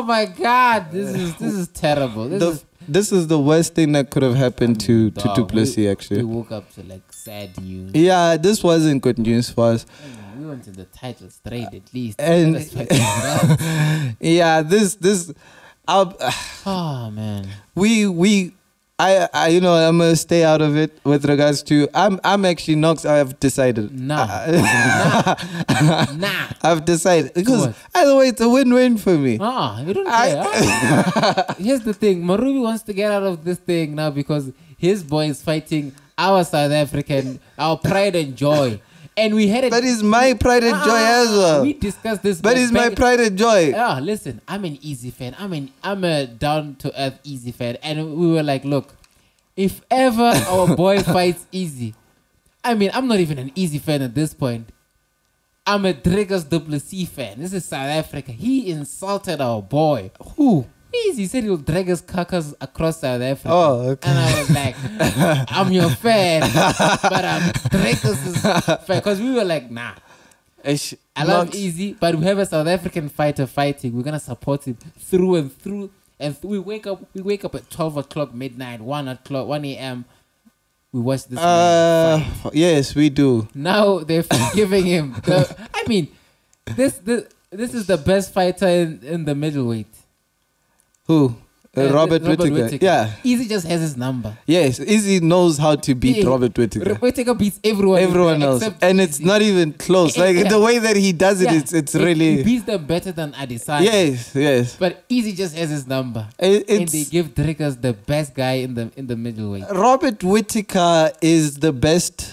Oh my God, this is this is terrible. This The, is this is the worst thing that could have happened to to Du Plessis we, actually. We woke up to like sad news. Yeah, this wasn't good news for us. We went to the title straight at least. And- That's fucking nuts. Yeah, this this, I'll, oh ah, man. we we. I, I, you know, I'm gonna stay out of it with regards to. I'm, I'm actually not. I've decided. Nah. Nah. I've decided because What? either way, it's a win-win for me. Ah, you don't I- care. Here's the thing. Maruby wants to get out of this thing now because his boy is fighting our South African, our pride and joy. And we had it. That is my pride and joy Ah, as well. We discussed this. That back- my pride and joy. Yeah, listen, I'm an Izzy fan. I'm an I'm a down to earth Izzy fan, and we were like, look, if ever our boy fights Izzy, I mean, I'm not even an Izzy fan at this point. I'm a Dricus Du Plessis fan. This is South Africa. He insulted our boy. Who? Izzy. He said he'll drag his carcass across South Africa. Oh, okay. And I was like, I'm your fan, but I'm Dricus' fan. Because we were like, nah. Ish, I love not- Izzy, but we have a South African fighter fighting. We're gonna support him through and through. And th- we wake up. We wake up at twelve o'clock, midnight, one o'clock, one a.m. We watch this. Uh, yes, we do. Now they're giving him. The, I mean, this this this is the best fighter in, in the middleweight. Who? Uh, Uh, Robert, Whittaker. Whittaker. Yeah. Izzy just has his number. Yes, Izzy knows how to beat Yeah. Robert Whittaker. Whittaker beats everyone. Everyone else, and it's Izzy. not even close. Yeah. Like the way that he does it, Yeah. it's it's He- he really beats them better than Adesanya. yes, yes. But Izzy just has his number. It- and they give Dricus the best guy in the in the middleweight. Robert Whittaker is the best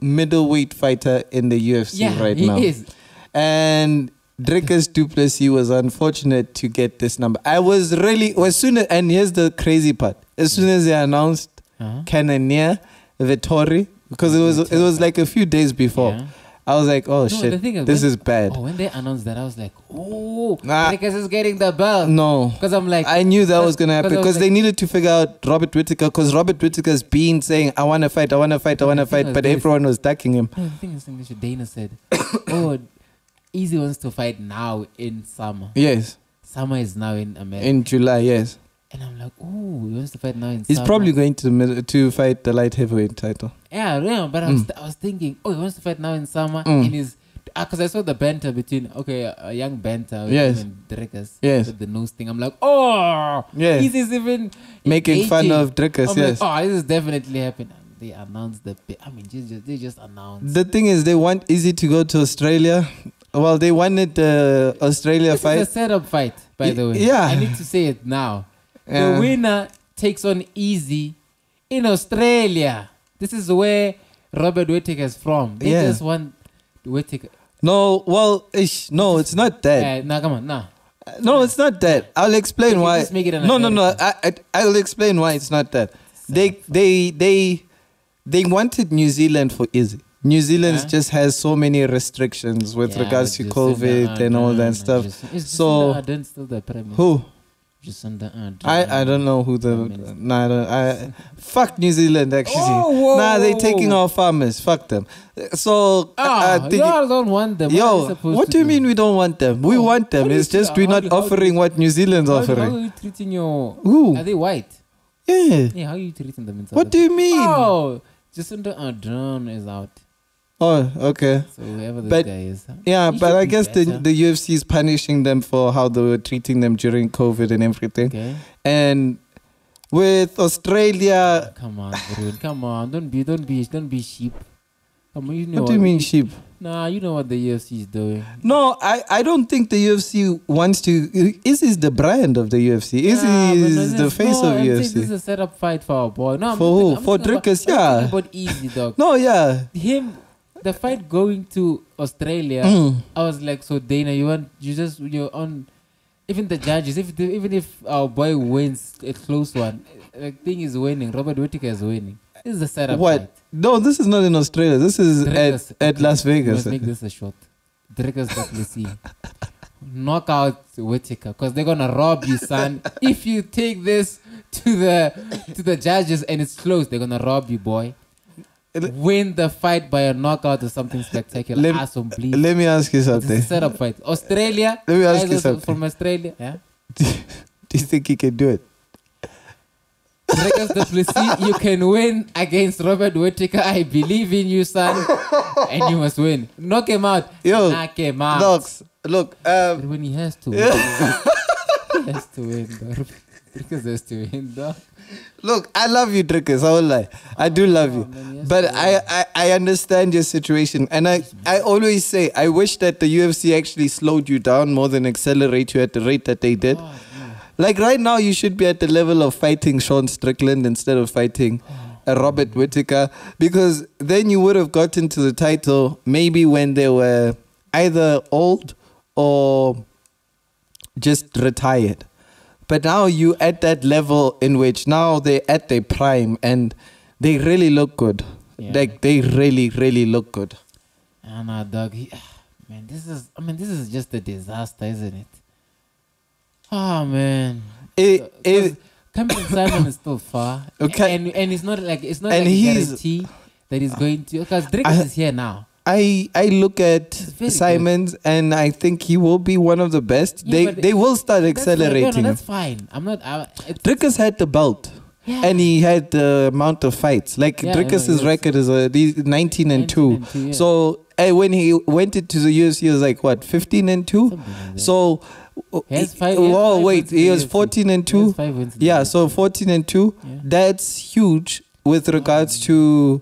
middleweight fighter in the UFC Yeah, right he now, is. and Dricus Du Plessis was unfortunate to get this number. I was really as soon as and here's the crazy part. As soon as they announced Uh-huh. Cannonier Vettori, because it was it was like a few days before. Yeah. I was like, oh No, shit, is, this when- is bad. Oh, when they announced that, I was like, oh, Nah. Dricus is getting the belt. No, Because I'm like, I knew that was gonna happen 'cause I was because they like- needed to figure out Robert Whittaker because Robert Whittaker's been saying, I want to fight, I want to fight, I want to fight, but everyone was ducking him. No, the thing is, Dana said, oh, Izzy wants to fight now in summer. Yes, Summer is now in America. in July, yes. and I'm like, oh, he wants to fight now in He's summer. probably going to to fight the light heavyweight title. Yeah, yeah, but I was, Mm. I was thinking, oh, he wants to fight now in summer. Mm. And he's, because I saw the banter between, okay, a, a young banter Yes. and. Yes. With the nose thing. I'm like, oh, Yeah. Izzy's even Making fun of Dricus, yes. like, oh, this is definitely happening. They announced the, I mean, just, they just announced. The thing is, they want Izzy to go to Australia. Well, they wanted the Australia this fight. is a setup fight, by Y- the way. yeah. I need to say it now. Yeah. The winner takes on Izzy in Australia. This is where Robert Whittaker is from. They Yeah. just want Whittaker. No, well, ish, no, it's not that. Uh, nah, come on, nah. No, it's not that. I'll explain why. just make it an no, no, no. I, I, I'll explain why it's not that. They, they, they, they wanted New Zealand for Izzy. New Zealand Yeah. just has so many restrictions with Yeah, regards to COVID and all that stuff. So- Jacinda still the premise? Who? I, I don't know who the. Nah, I don't, I, fuck New Zealand actually. Oh, whoa, nah, they taking our farmers. Fuck them. So Ah, I think. y'all don't want them. What Yo, supposed what do you mean we don't want them? We Oh, want them. what It's just we're not how offering what New Zealand's How, how offering. are you treating your? Who? Are they white? Yeah. Yeah, how are you treating them in South What do you mean? Oh, Jacinda Ardern is out. Oh, okay. So whoever this But- guy is. Yeah, he but I guess the better. the UFC is punishing them for how they were treating them during COVID and everything. Okay. And with Australia, oh, Come on, Varun. Come on. Don't be don't be don't be sheep. Come on, you know what do you mean sheep? Nah, you know what the UFC is doing. No, I, I don't think the UFC wants to. Izzy is the brand of the UFC. Izzy Nah, is the face no, of I'm saying This is a setup fight for our boy. No, I'm For who? thinking- I'm For thinking Dricus, I'm yeah. about Izzy dog. No, yeah. Him, the fight going to Australia. Mm. I was like, so Dana, you want you just you're on. Even the judges, if the, even if our boy wins a close one, the thing is winning. Robert Whittaker is winning. This is a setup What? fight. No, this is not in Australia. This is at, at Las Vegas. must make this a shot. Dricus Du Plessis. Knock out Whittaker because they're gonna rob you, son. if you take this to the to the judges and it's close, they're gonna rob you, boy. Win the fight by a knockout or something spectacular. Let- Awesome, please. Let me ask you It's a something. setup fight. Australia. Let me ask you something. From Australia. Yeah. Do you think he can do it? You can win against Robert Whittaker. I believe in you, son. and you must win. Knock him out. Yo, Knock him out. Docs, look, um, when he has to win, he has to win, dog. Dricus has to dog. look, I love you, Dricus. I won't lie. I do love you. Oh, man, yes, But. I, I, I understand your situation. And I, I always say, I wish that the UFC actually slowed you down more than accelerate you at the rate that they did. Oh. Like right now, you should be at the level of fighting Sean Strickland instead of fighting uh, Robert Whittaker, because then you would have gotten to the title maybe when they were either old or just retired. But now you at that level in which now they're at their prime and they really look good. Yeah. Like they really, really look good. Ah, nah, dog. He, man, this is. I mean, this is just a disaster, isn't it? Oh man. Eh, it, it, eh. Cameron Saaiman is still far, Okay. and and it's not like it's not And like he's- guarantee that he's uh, going to because Drake I- is here now. I I look at very good. Simons and I think he will be one of the best. Yeah, they they will start That's fine. No, accelerating. no, that's fine. I'm not. I, it's, Dricus had the belt yeah. and he had the amount of fights. Like Yeah, I Dricus's yes. record is uh, these 19 and 19 2. and two, yeah. So uh, when he went into the UFC, he was like what 15 and 2. Like. So uh, He has five- he has oh five wait, he was 14 and 2. five wins in the Yeah, so 14 and 2. Yeah. That's huge with regards to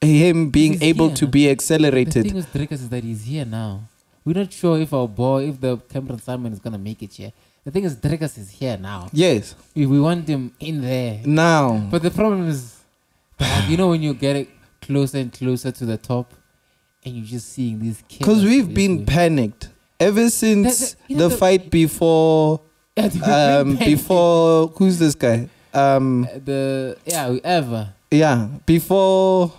him being He's able to be accelerated. The thing with Dricus is that he's here now. We're not sure if our boy, if the Cameron Saaiman is gonna make it here. The thing is, Dricus is here now. Yes. We, we want him in there. Now. But the problem is, you know, when you get it closer and closer to the top, and you're just seeing these kids. Because we've been panicked ever since The- the- the the- fight before um before who's this guy um the yeah ever yeah before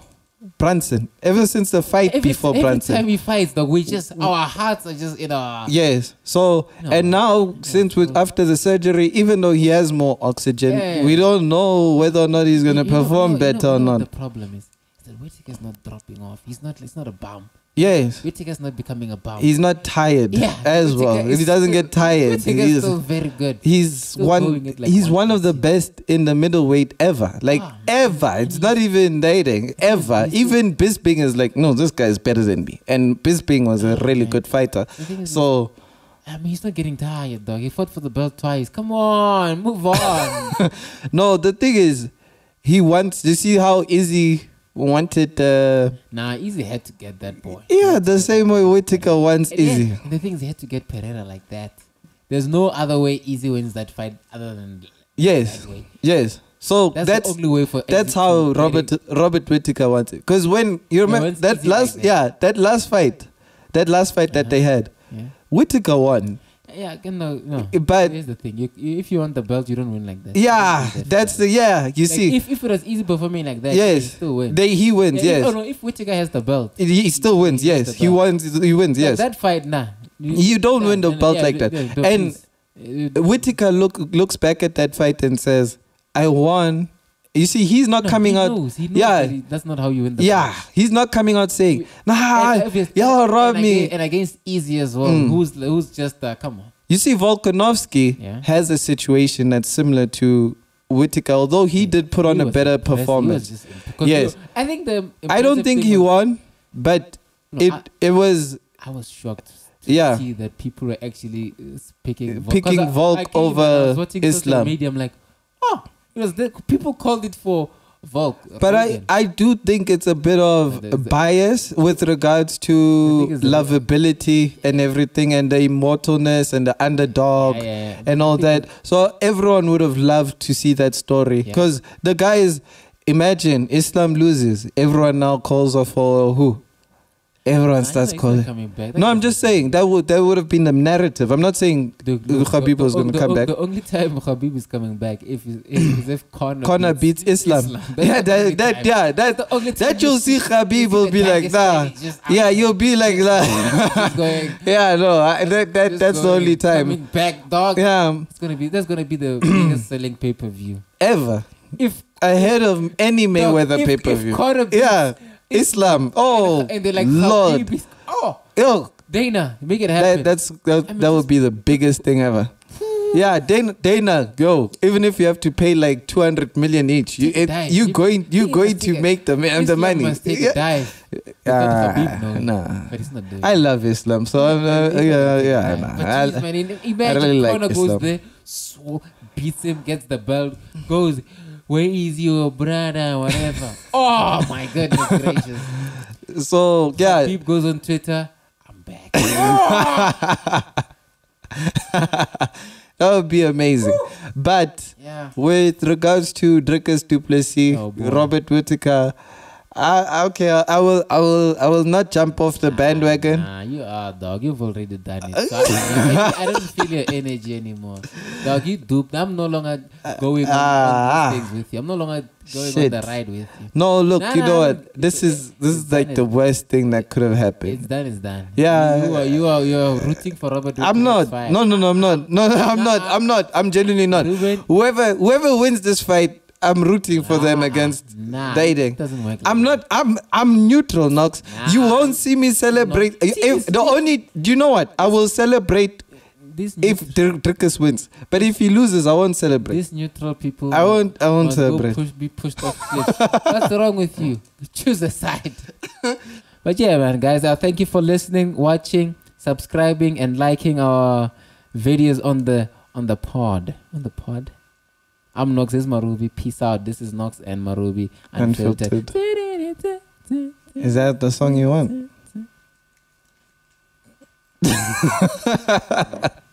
Brunson ever since the fight every, before every Brunson time he fights, dog, we just our hearts are just you know. yes so No. and now since with after the surgery even though he has more oxygen Yeah. we don't know whether or not he's gonna You- you know- perform you know- better you or know what not The problem is, is that Whittaker's not dropping off. He's not. It's not a bum. Yes Whittaker's not becoming a bum. he's not tired yeah, as well if he doesn't still- get tired Whittaker's he's still very good. He's Still one. like he's one one of the best in the middleweight ever. Like Ah, ever. It's not even dating ever. Even Bisping is like, no, this guy is better than me. And Bisping was a really good fighter. The thing is, So I mean, he's not getting tired, dog. He fought for the belt twice. Come on, move on. no, the thing is, he wants. You see how Izzy wanted. Uh, nah, Izzy had to get that boy. yeah, the same way Whittaker wants Izzy. the thing is, he had to get Pereira like that. There's no other way Izzy wins that fight other than Yes, that yes. So That's, that's the only way for. That's how Robert. Robert Whittaker wants it. Because when you remember that Izzy like last, that. yeah, that last fight, that last fight that Uh-huh. they had, Yeah, Whittaker won. Yeah. No, no. But Here's the thing: you, you, if you want the belt, you don't win like that. yeah, You don't win that that's the yeah. You Like, see, if, if it was Izzy performing like that, Yes. he still win. they he wins. Yeah, if- yes, oh no, if Whittaker has the belt, he he still wins. He Yes, he wins. He wins. Yes, that fight, nah. You don't win the belt yeah, like that. And. Uh, Whittaker look looks back at that fight and says, "I won." You see, he's not no, coming he out. Knows, he knows Yeah. that he- that's not how you win the Yeah, he's not coming out saying, "Nah, y'all and robbed me." against- and against Izzy as well. Mm. Who's who's just uh, come on. You see, Volkanovski Yeah. has a situation that's similar to Whittaker, although he did put on He a better impressed. He was performance. just because Yes. I think the. I don't think he won, but no, it I, it was I was shocked. To Yeah. see that people were actually uh, picking Volk. Picking Volk I I over was watching social Islam. Media, I'm like, oh, was the, people called it for Volk. But I, I do think it's a bit of bias with regards to lovability and everything and the immortalness and the underdog Yeah, yeah, and all that. So everyone would have loved to see that story because the guys, imagine Islam loses, everyone now calls for who? Everyone starts calling. No, I'm just saying that would that would have been the narrative. I'm not saying The, Khabib was gonna the- come back. The only time Khabib is coming back if is if, if Conor, Conor beats Islam. That's yeah, that, that yeah, that the only time that you you'll see Khabib will be like that. Yeah, you'll be like that. yeah, no, I, that that that's the only time. Coming back, dog. Yeah, It's gonna be that's gonna be the biggest selling pay per view. ever If ahead of any Mayweather pay per view. beats, Yeah, Islam. Oh, and they're like, Lord. Oh, Yo, Dana, make it happen. that, that's that, I mean, that would be the biggest thing ever. Yeah, Dana, Dana, go. Even if you have to pay like two hundred million each, you it, you He- going you going to a- make the the money. Must take Yeah. a dive. Ah, no. nah. But it's not. I love Islam, so I'm, uh, yeah, yeah, nah. But I- geez, man, in- imagine really like Conor goes there, so beats him, gets the belt, goes, "Where is your brother?" Whatever. oh my goodness gracious! so yeah, Khabib goes on Twitter. I'm back. that would be amazing. But yeah. with regards to Dricus Du Plessis, Oh. Robert Whittaker, I, okay, I will, I will, I will not jump off the bandwagon. Nah, you are dog. You've already done it. So I, I, I don't feel your energy anymore, dog. You duped. I'm no longer going on, Ah. on these things with you. I'm no longer going Shit. on the ride with you. No, look, Nah, you nah, know what? This is this is like the worst thing that could have happened. It's done. It's done. Yeah. You are. You are. You are rooting for Robert. I'm not. No, no, no, I'm not. No, no, I'm not. I'm not. I'm genuinely not. Ruben, Whoever whoever wins this fight, I'm rooting for them against nah, dating. doesn't work. I'm not. I'm. I'm neutral, Knox. You won't see me celebrate. No. If- the only. Do you know what? I will celebrate. This if Dricus wins. But if he loses, I won't celebrate. these neutral people. I won't. I won't celebrate. Push, be pushed off cliffs. What's wrong with you? Choose a side. but yeah, man, guys, uh, thank you for listening, watching, subscribing, and liking our videos on the on the pod. On the pod. I'm Knox. This is Maruby. Peace out. This is Knox and Maruby. Unfiltered. Is that the song you want?